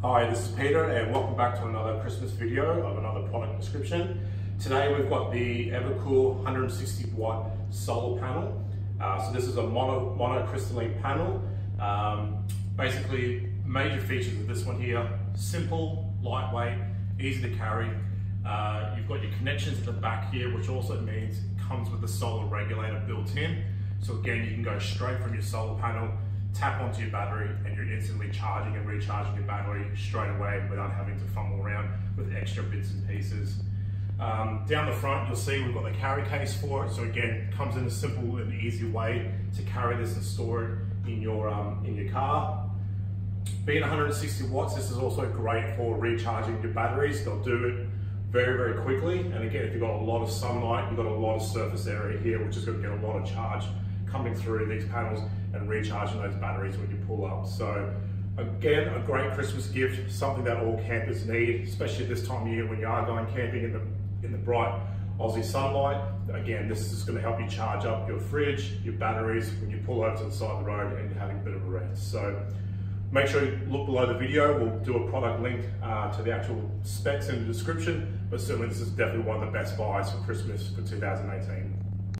Hi, this is Peter and welcome back to another Christmas video of another product description. Today we've got the Evakool 160 watt solar panel. Uh, so this is a mono, monocrystalline panel. Um, basically, major features of this one here, simple, lightweight, easy to carry. Uh, you've got your connections at the back here, which also means it comes with the solar regulator built in. So again, you can go straight from your solar panel tap onto your battery and you're instantly charging and recharging your battery straight away without having to fumble around with extra bits and pieces. Um, down the front, you'll see we've got the carry case for it. So again, comes in a simple and easy way to carry this and store it in your, um, in your car. Being 160 watts, this is also great for recharging your batteries. They'll do it very, very quickly. And again, if you've got a lot of sunlight, you've got a lot of surface area here, which is gonna get a lot of charge coming through these panels and recharging those batteries when you pull up. So again, a great Christmas gift, something that all campers need, especially this time of year when you are going camping in the, in the bright Aussie sunlight. Again, this is gonna help you charge up your fridge, your batteries when you pull over to the side of the road and you're having a bit of a rest. So make sure you look below the video. We'll do a product link uh, to the actual specs in the description, but certainly this is definitely one of the best buys for Christmas for 2018.